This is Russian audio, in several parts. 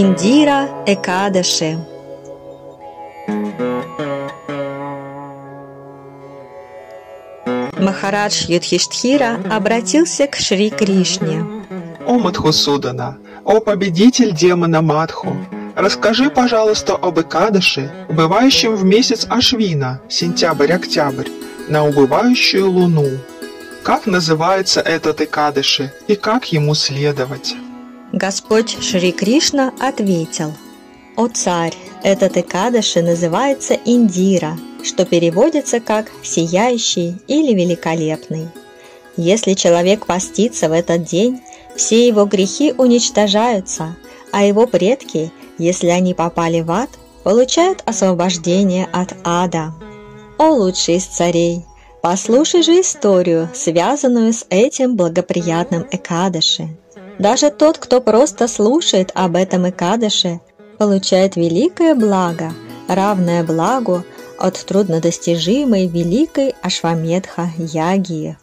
Индира Экадаши Махарадж Юдхиштхира обратился к Шри Кришне. «О Мадхусудана, о победитель демона Мадху, расскажи, пожалуйста, об Экадаше, бывающем в месяц Ашвина, сентябрь-октябрь, на убывающую луну. Как называется этот Экадыши и как ему следовать?» Господь Шри Кришна ответил, «О царь, этот Экадаши называется Индира, что переводится как «сияющий» или «великолепный». Если человек постится в этот день, все его грехи уничтожаются, а его предки, если они попали в ад, получают освобождение от ада. О лучший из царей! Послушай же историю, связанную с этим благоприятным Экадыши. Даже тот, кто просто слушает об этом Икадыше, получает великое благо, равное благу от труднодостижимой великой Ашваметха Ягии.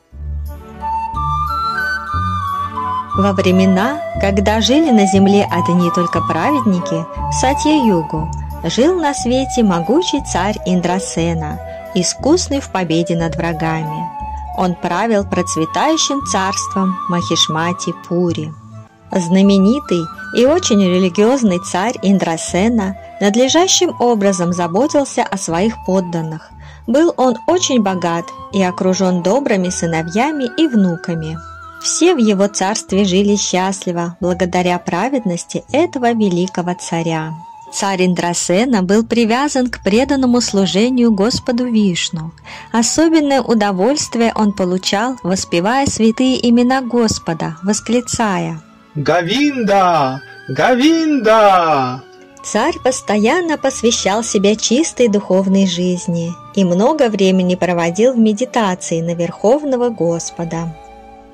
Во времена, когда жили на земле одни только праведники, в Сатья-Югу, жил на свете могучий царь Индрасена, искусный в победе над врагами. Он правил процветающим царством Махишмати Пури. Знаменитый и очень религиозный царь Индрасена надлежащим образом заботился о своих подданных. Был он очень богат и окружен добрыми сыновьями и внуками. Все в его царстве жили счастливо благодаря праведности этого великого царя. Царь Индрасена был привязан к преданному служению Господу Вишну. Особенное удовольствие он получал, воспевая святые имена Господа, восклицая «Гавинда! Гавинда!» Царь постоянно посвящал себя чистой духовной жизни и много времени проводил в медитации на Верховного Господа.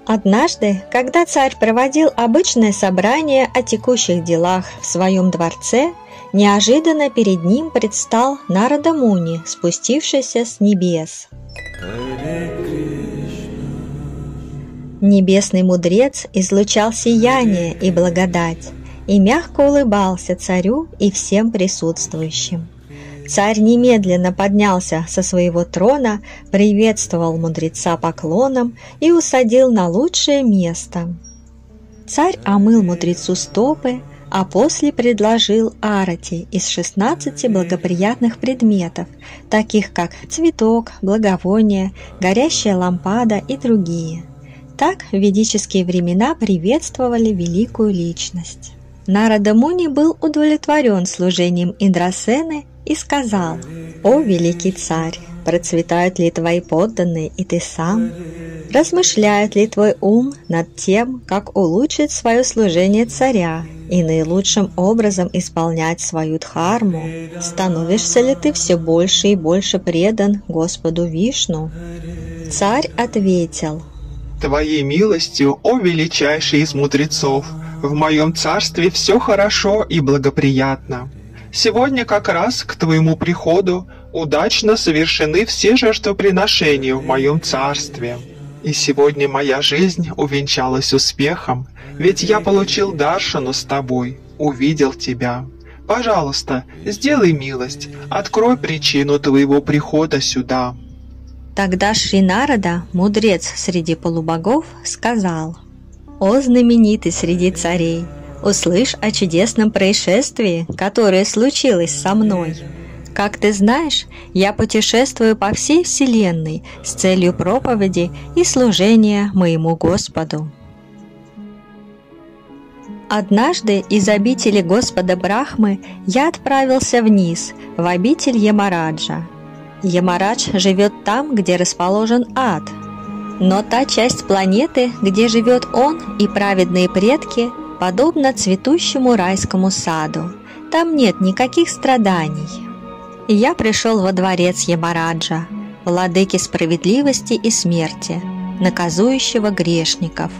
Однажды, когда царь проводил обычное собрание о текущих делах в своем дворце, неожиданно перед ним предстал Нарада Муни, спустившийся с небес. Небесный мудрец излучал сияние и благодать и мягко улыбался царю и всем присутствующим. Царь немедленно поднялся со своего трона, приветствовал мудреца поклоном и усадил на лучшее место. Царь омыл мудрецу стопы, а после предложил арати из 16 благоприятных предметов, таких как цветок, благовоние, горящая лампада и другие – так в ведические времена приветствовали великую личность. Нарада Муни был удовлетворен служением Индрасены и сказал, «О, великий царь, процветают ли твои подданные и ты сам? Размышляет ли твой ум над тем, как улучшить свое служение царя и наилучшим образом исполнять свою дхарму? Становишься ли ты все больше и больше предан Господу Вишну?» Царь ответил, Твоей милостью, о величайший из мудрецов, в моем царстве все хорошо и благоприятно. Сегодня как раз к твоему приходу удачно совершены все жертвоприношения в моем царстве. И сегодня моя жизнь увенчалась успехом, ведь я получил даршану с тобой, увидел тебя. Пожалуйста, сделай милость, открой причину твоего прихода сюда». Тогда Шринарада, мудрец среди полубогов, сказал, «О знаменитый среди царей, услышь о чудесном происшествии, которое случилось со мной. Как ты знаешь, я путешествую по всей вселенной с целью проповеди и служения моему Господу». Однажды из обители Господа Брахмы я отправился вниз, в обитель Ямараджа – Ямарадж живет там, где расположен ад. Но та часть планеты, где живет он и праведные предки, подобна цветущему райскому саду. Там нет никаких страданий. Я пришел во дворец Ямараджа, владыки справедливости и смерти, наказующего грешников.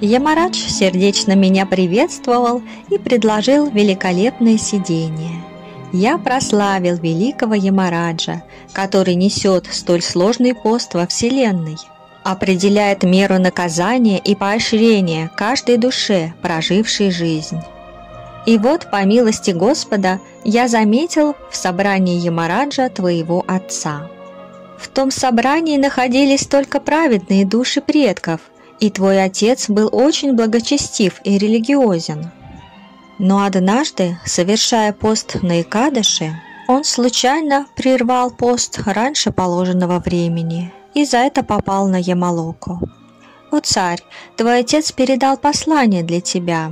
Ямарадж сердечно меня приветствовал и предложил великолепное сидение – я прославил великого Ямараджа, который несет столь сложный пост во Вселенной, определяет меру наказания и поощрения каждой душе, прожившей жизнь. И вот, по милости Господа, я заметил в собрании Ямараджа твоего отца. В том собрании находились только праведные души предков, и твой отец был очень благочестив и религиозен. Но однажды, совершая пост на Икадыше, он случайно прервал пост раньше положенного времени и за это попал на Ямалоку. «О царь, твой отец передал послание для тебя.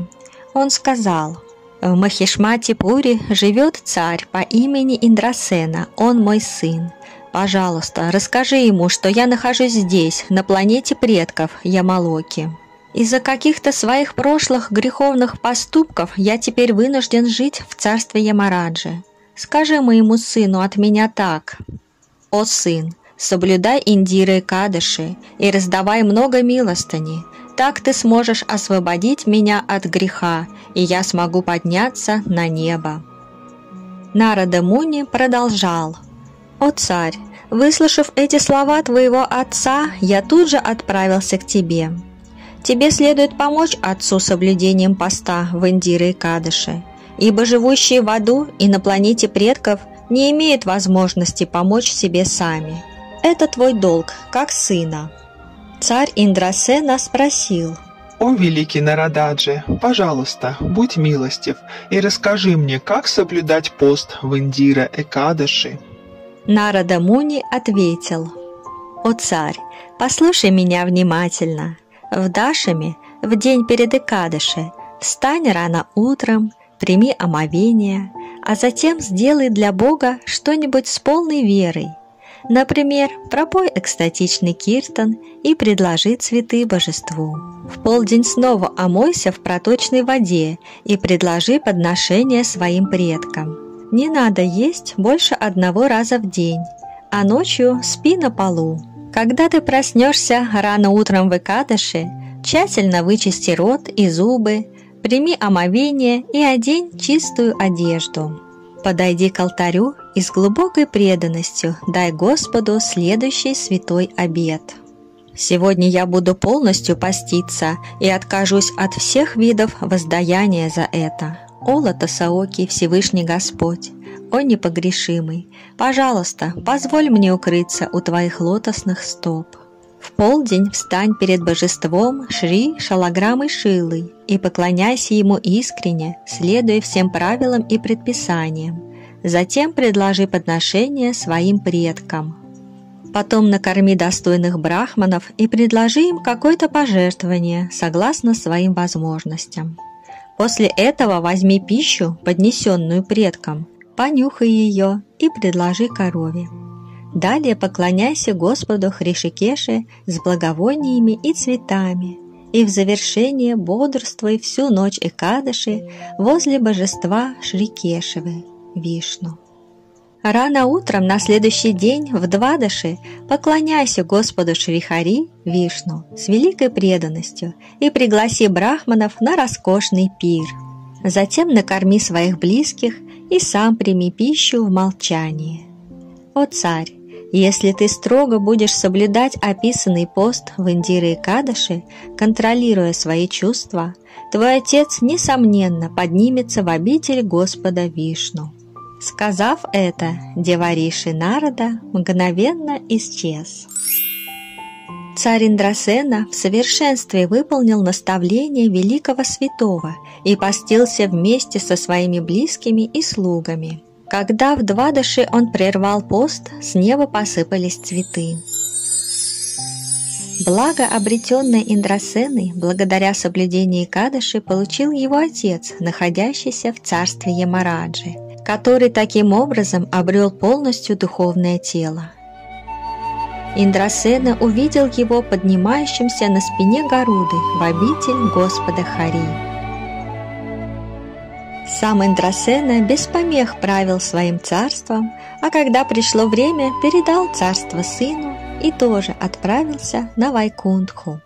Он сказал, в Махишмате-Пури живет царь по имени Индрасена, он мой сын. Пожалуйста, расскажи ему, что я нахожусь здесь, на планете предков Ямалоки. Из-за каких-то своих прошлых греховных поступков я теперь вынужден жить в царстве Ямараджи. Скажи моему сыну от меня так. О сын, соблюдай индиры и кадыши и раздавай много милостыни, так ты сможешь освободить меня от греха, и я смогу подняться на небо». Нарада Муни продолжал. «О царь, выслушав эти слова твоего отца, я тут же отправился к тебе. Тебе следует помочь отцу соблюдением поста в Индире и Кадыше, ибо живущие в аду и на планете предков не имеют возможности помочь себе сами. Это твой долг, как сына». Царь Индрасена спросил. «О, великий Нарададжи, пожалуйста, будь милостив и расскажи мне, как соблюдать пост в Индира Экадаши». Нарада Муни ответил. «О царь, послушай меня внимательно. В Дашами, в день перед Экадыши, встань рано утром, прими омовение, а затем сделай для Бога что-нибудь с полной верой – Например, пропой экстатичный киртан и предложи цветы божеству. В полдень снова омойся в проточной воде и предложи подношение своим предкам. Не надо есть больше одного раза в день, а ночью спи на полу. Когда ты проснешься рано утром в Икадыше, тщательно вычисти рот и зубы, прими омовение и одень чистую одежду. Подойди к алтарю и с глубокой преданностью дай Господу следующий святой обет. Сегодня я буду полностью поститься и откажусь от всех видов воздаяния за это. О, Латасаоки, Всевышний Господь, о непогрешимый, пожалуйста, позволь мне укрыться у Твоих лотосных стоп. В полдень встань перед божеством Шри Шалаграмой Шилой и поклоняйся ему искренне, следуя всем правилам и предписаниям. Затем предложи подношение своим предкам. Потом накорми достойных брахманов и предложи им какое-то пожертвование согласно своим возможностям. После этого возьми пищу, поднесенную предкам, понюхай ее и предложи корове. Далее поклоняйся Господу Хришикеше с благовониями и цветами, и в завершение бодрствуй всю ночь Экадыши возле божества Шрикешевы, Вишну. Рано утром на следующий день в Двадаши поклоняйся Господу Шрихари, Вишну, с великой преданностью и пригласи брахманов на роскошный пир. Затем накорми своих близких и сам прими пищу в молчании. О царь, если ты строго будешь соблюдать описанный пост в Индире и Кадаши, контролируя свои чувства, твой отец, несомненно, поднимется в обитель Господа Вишну. Сказав это, Девариши Нарада мгновенно исчез. Царь Индрасена в совершенстве выполнил наставление великого святого и постился вместе со своими близкими и слугами – когда в Двадыши он прервал пост, с неба посыпались цветы. Благо, обретенное Индрасеной, благодаря соблюдению Кадыши, получил его отец, находящийся в царстве Ямараджи, который таким образом обрел полностью духовное тело. Индрасена увидел его поднимающимся на спине Горуды в обитель Господа Хари. Сам Индрасена без помех правил своим царством, а когда пришло время, передал царство сыну и тоже отправился на Вайкунтху.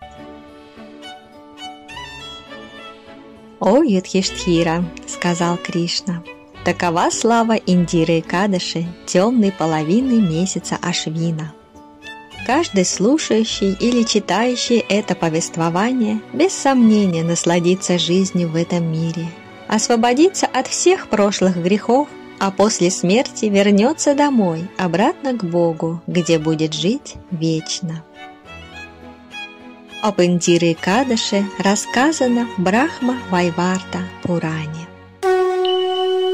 «О, Юдхиштхира!» — сказал Кришна. «Такова слава Индиры и Кадыши, темной половины месяца Ашвина». Каждый слушающий или читающий это повествование без сомнения насладится жизнью в этом мире – освободится от всех прошлых грехов, а после смерти вернется домой, обратно к Богу, где будет жить вечно. Об Индире Кадаше рассказано в Брахма Вайварта Пуране.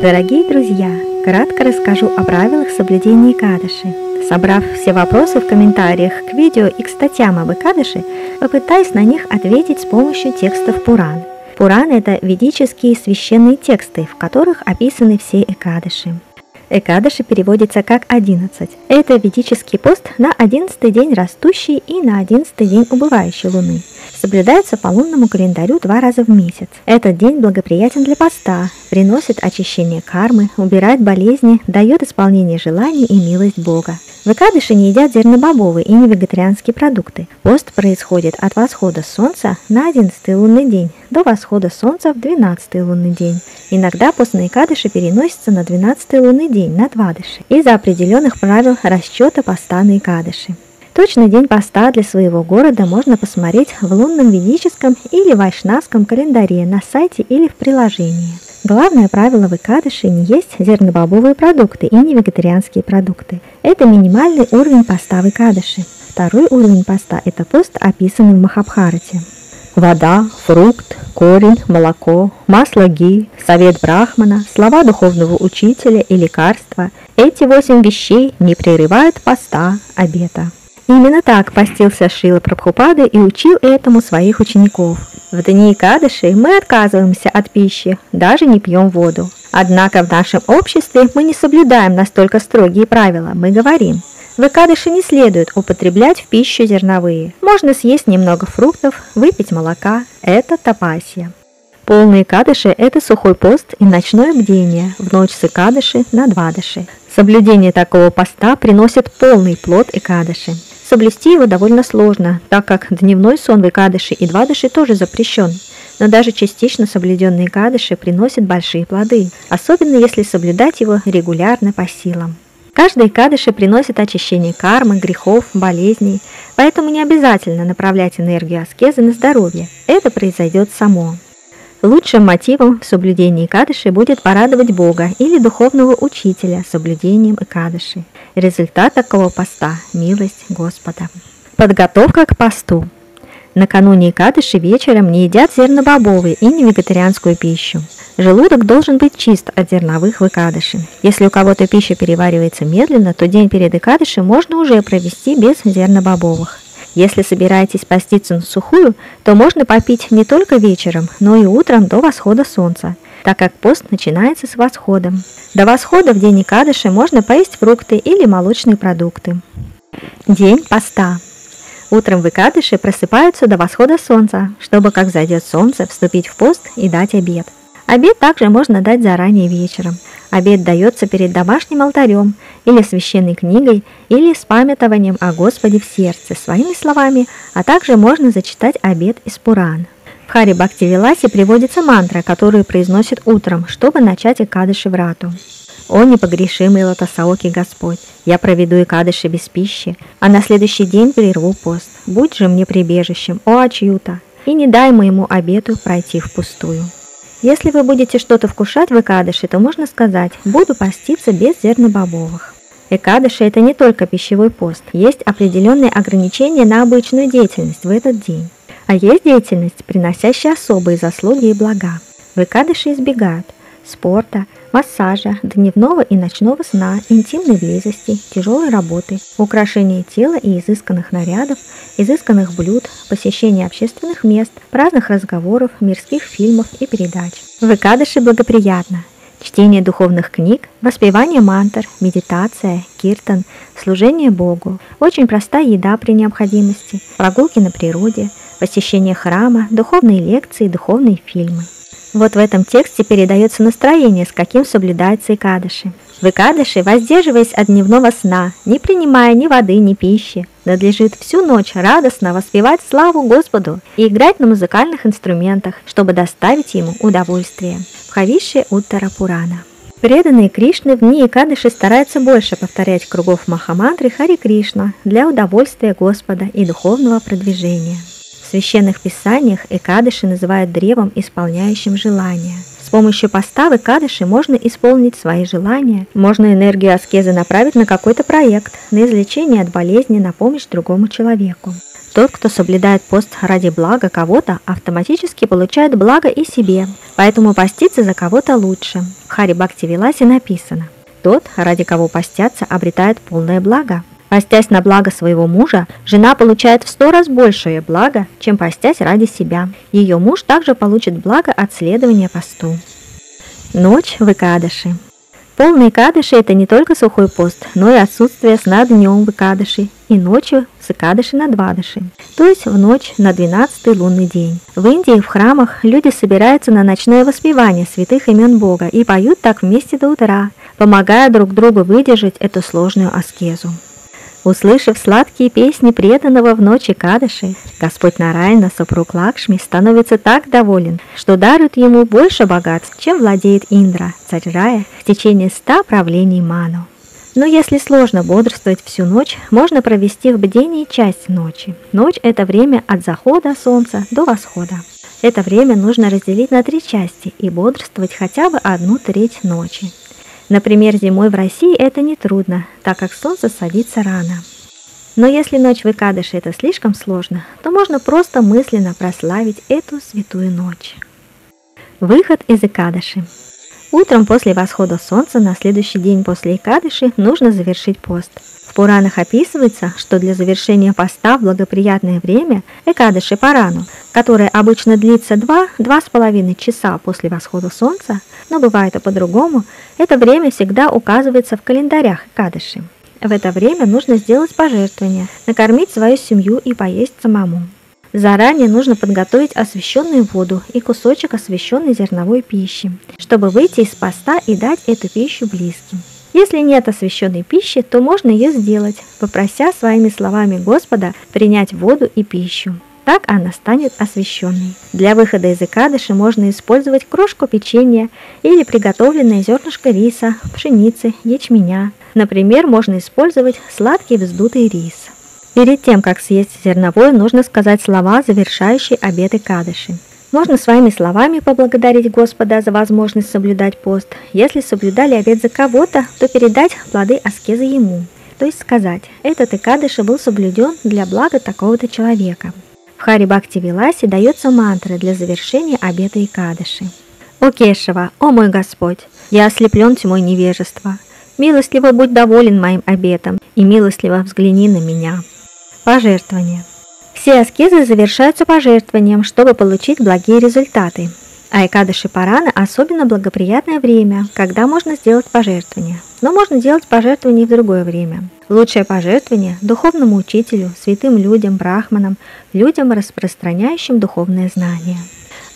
Дорогие друзья, кратко расскажу о правилах соблюдения Кадыши. Собрав все вопросы в комментариях к видео и к статьям об Икадыше, попытаюсь на них ответить с помощью текстов Пуран. Пуран – это ведические священные тексты, в которых описаны все Экадыши. Экадыши переводится как 11. Это ведический пост на 11 день растущей и на 11 день убывающей луны. Соблюдается по лунному календарю два раза в месяц. Этот день благоприятен для поста, приносит очищение кармы, убирает болезни, дает исполнение желаний и милость Бога. В Экадыше не едят зернобобовые и не вегетарианские продукты. Пост происходит от восхода солнца на 11 лунный день до восхода солнца в 12 лунный день. Иногда пост на Экадыше переносится на 12 лунный день, на Двадыши, из-за определенных правил расчета поста на Экадыши. Точный день поста для своего города можно посмотреть в лунном ведическом или вайшнавском календаре на сайте или в приложении. Главное правило в не есть зернобобовые продукты и не вегетарианские продукты. Это минимальный уровень поста в. Второй уровень поста – это пост, описанный в Махабхарате. Вода, фрукт, корень, молоко, масло ги, совет брахмана, слова духовного учителя и лекарства – эти восемь вещей не прерывают поста обета. Именно так постился Шила Прабхупада и учил этому своих учеников. В дни Кадыши мы отказываемся от пищи, даже не пьем воду. Однако в нашем обществе мы не соблюдаем настолько строгие правила. Мы говорим, в Икадыше не следует употреблять в пищу зерновые. Можно съесть немного фруктов, выпить молока. Это тапасия. Полные кадыши – это сухой пост и ночное бдение в ночь с Икадыши на Двадыши. Соблюдение такого поста приносит полный плод Икадыши. Соблюсти его довольно сложно, так как дневной сон в Икадыше и Двадыше тоже запрещен. Но даже частично соблюденные Икадыши приносят большие плоды, особенно если соблюдать его регулярно по силам. Каждый Икадыши приносит очищение кармы, грехов, болезней, поэтому не обязательно направлять энергию аскезы на здоровье. Это произойдет само. Лучшим мотивом в соблюдении Кадыши будет порадовать Бога или духовного учителя соблюдением Кадыши. Результат такого поста – милость Господа. Подготовка к посту. Накануне Кадыши вечером не едят зернобобовые и не вегетарианскую пищу. Желудок должен быть чист от зерновых в Икадыше. Если у кого-то пища переваривается медленно, то день перед Икадышем можно уже провести без зернобобовых. Если собираетесь поститься на сухую, то можно попить не только вечером, но и утром до восхода солнца, так как пост начинается с восходом. До восхода в день Икадыши можно поесть фрукты или молочные продукты. День поста. Утром в Икадыше просыпаются до восхода солнца, чтобы, как зайдет солнце, вступить в пост и дать обед. Обед также можно дать заранее вечером. Обед дается перед домашним алтарем или священной книгой, или с памятованием о Господе в сердце своими словами, а также можно зачитать обед из Пуран. В Хари Бхакти приводится мантра, которую произносит утром, чтобы начать Икадыши врату. «О непогрешимый Лотосаоки Господь, я проведу Икадыши без пищи, а на следующий день прерву пост. Будь же мне прибежищем, о Ачьюта, и не дай моему обету пройти впустую». Если вы будете что-то вкушать в Экадыше, то можно сказать «буду поститься без зернобобовых». Экадыши – это не только пищевой пост, есть определенные ограничения на обычную деятельность в этот день. А есть деятельность, приносящая особые заслуги и блага. В Экадыше избегают спорта, массажа, дневного и ночного сна, интимной близости, тяжелой работы, украшения тела и изысканных нарядов, изысканных блюд, посещения общественных мест, праздных разговоров, мирских фильмов и передач. В Икадыше благоприятно чтение духовных книг, воспевание мантр, медитация, киртан, служение Богу, очень простая еда при необходимости, прогулки на природе, посещение храма, духовные лекции, духовные фильмы. Вот в этом тексте передается настроение, с каким Икадыши. В Икадыши, воздерживаясь от дневного сна, не принимая ни воды, ни пищи, надлежит всю ночь радостно воспевать славу Господу и играть на музыкальных инструментах, чтобы доставить ему удовольствие. В Хавише Уттара Пурана. Преданные Кришны в дни Икадыши стараются больше повторять кругов Махамантры Хари Кришна для удовольствия Господа и духовного продвижения. Священных писаниях Экадыши называют древом, исполняющим желания. С помощью поста в Икадыши можно исполнить свои желания, можно энергию аскезы направить на какой-то проект, на излечение от болезни, на помощь другому человеку. Тот, кто соблюдает пост ради блага кого-то, автоматически получает благо и себе, поэтому поститься за кого-то лучше. В Хари Бхакти Виласе написано «Тот, ради кого постятся, обретает полное благо». Постясь на благо своего мужа, жена получает в сто раз большее благо, чем постясь ради себя. Ее муж также получит благо от следования посту. Ночь в Икадыши. Полный Икадыши – это не только сухой пост, но и отсутствие сна днем в Икадыши и ночью с Икадыши на Двадыши, то есть в ночь на 12 лунный день. В Индии в храмах люди собираются на ночное воспевание святых имен Бога и поют так вместе до утра, помогая друг другу выдержать эту сложную аскезу. Услышав сладкие песни преданного в ночи Кадыши, Господь Нарайна, супруг Лакшми, становится так доволен, что дарит ему больше богатств, чем владеет Индра, царь Рая, в течение ста правлений Ману. Но если сложно бодрствовать всю ночь, можно провести в бдении часть ночи. Ночь – это время от захода солнца до восхода. Это время нужно разделить на три части и бодрствовать хотя бы одну треть ночи. Например, зимой в России это нетрудно, так как солнце садится рано. Но если ночь в Икадыше это слишком сложно, то можно просто мысленно прославить эту святую ночь. Выход из Икадыши. Утром после восхода солнца на следующий день после Икадыши нужно завершить пост. Пуранах описывается, что для завершения поста в благоприятное время Экадыши Парану, которое обычно длится 2-2,5 часа после восхода солнца, но бывает и по-другому, это время всегда указывается в календарях Экадыши. В это время нужно сделать пожертвование, накормить свою семью и поесть самому. Заранее нужно подготовить освященную воду и кусочек освященной зерновой пищи, чтобы выйти из поста и дать эту пищу близким. Если нет освященной пищи, то можно ее сделать, попрося своими словами Господа принять воду и пищу. Так она станет освященной. Для выхода из Икадыши можно использовать крошку печенья или приготовленное зернышко риса, пшеницы, ячменя. Например, можно использовать сладкий вздутый рис. Перед тем, как съесть зерновое, нужно сказать слова, завершающие обеты кадыши. Можно своими словами поблагодарить Господа за возможность соблюдать пост. Если соблюдали обет за кого-то, то передать плоды аскезы ему. То есть сказать, этот Икадыши был соблюден для блага такого-то человека. В Хари Бхакти Виласе дается мантра для завершения обета Икадыши. «О Кешева, о мой Господь, я ослеплен тьмой невежества. Милостливо будь доволен моим обетом и милостливо взгляни на меня». Пожертвования. Все аскезы завершаются пожертвованием, чтобы получить благие результаты. А Парана особенно благоприятное время, когда можно сделать пожертвование. Но можно делать пожертвование и в другое время. Лучшее пожертвование – духовному учителю, святым людям, брахманам, людям, распространяющим духовное знание.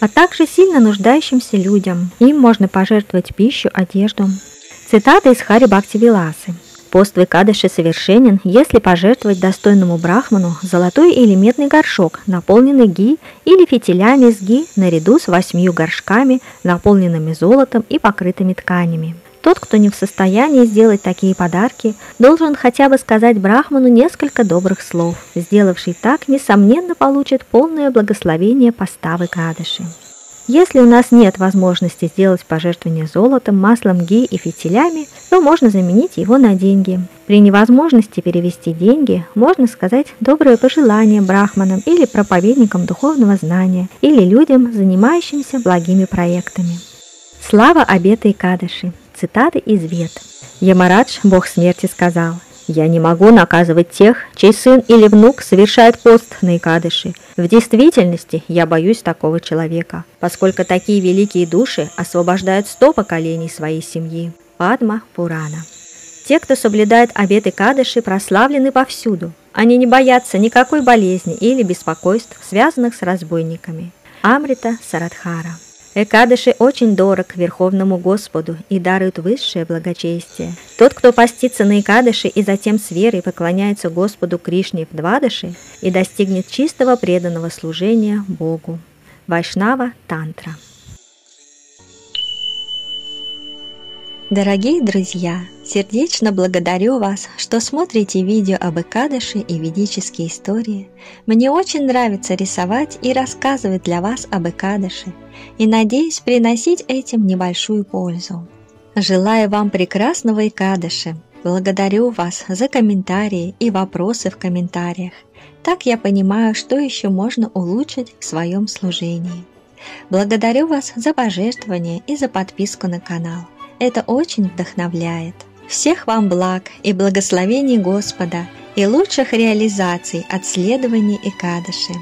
А также сильно нуждающимся людям. Им можно пожертвовать пищу, одежду. Цитата из Хари Бхакти Виласы. Пост в Икадыше совершенен, если пожертвовать достойному брахману золотой или медный горшок, наполненный ги или фитилями с ги, наряду с восьмью горшками, наполненными золотом и покрытыми тканями. Тот, кто не в состоянии сделать такие подарки, должен хотя бы сказать Брахману несколько добрых слов. Сделавший так, несомненно, получит полное благословение поста в Икадыши. Если у нас нет возможности сделать пожертвование золотом, маслом ги и фитилями, то можно заменить его на деньги. При невозможности перевести деньги, можно сказать доброе пожелание брахманам или проповедникам духовного знания, или людям, занимающимся благими проектами. Слава обета и кадыши. Цитаты из Вет. Ямарадж, бог смерти, сказал – я не могу наказывать тех, чей сын или внук совершает пост на Икадыши. В действительности я боюсь такого человека, поскольку такие великие души освобождают сто поколений своей семьи. Падма Пурана. Те, кто соблюдает обеты Кадыши, прославлены повсюду. Они не боятся никакой болезни или беспокойств, связанных с разбойниками. Амрита Сарадхара. Экадыши очень дорог Верховному Господу и дарует высшее благочестие. Тот, кто постится на Экадыши и затем с верой поклоняется Господу Кришне в Двадыши и достигнет чистого преданного служения Богу. Вайшнава Тантра Дорогие друзья, сердечно благодарю вас, что смотрите видео об Икадыше и ведические истории. Мне очень нравится рисовать и рассказывать для вас об Икадыше, и надеюсь приносить этим небольшую пользу. Желаю вам прекрасного Икадыша. Благодарю вас за комментарии и вопросы в комментариях. Так я понимаю, что еще можно улучшить в своем служении. Благодарю вас за пожертвование и за подписку на канал. Это очень вдохновляет. Всех вам благ и благословений Господа и лучших реализаций от следований и кадыши.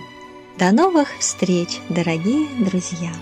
До новых встреч, дорогие друзья!